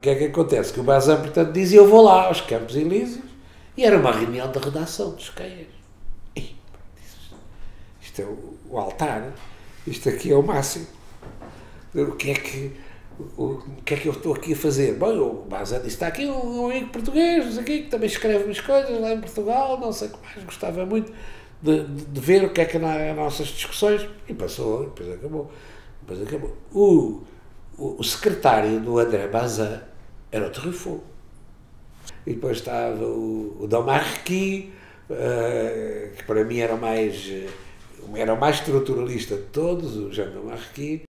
O que é que acontece? Que o Bazan, portanto, dizia eu vou lá aos Campos Elíseos e era uma reunião de redação dos Queias. Isto é o, altar, isto aqui é o máximo. O que é que, o, que, é que eu estou aqui a fazer? Bom, o Bazan disse, está aqui um, um amigo português, aqui, que também escreve umas coisas lá em Portugal, não sei o que mais, gostava muito de, de, de ver o que é que nas nossas discussões, e passou, depois acabou. Depois acabou. O, o, o secretário do André Bazin era o Truffaut. E depois estava o, o Dom Marquis, uh, que para mim era o mais, era o mais estruturalista de todos, o Jean Dom Marquis.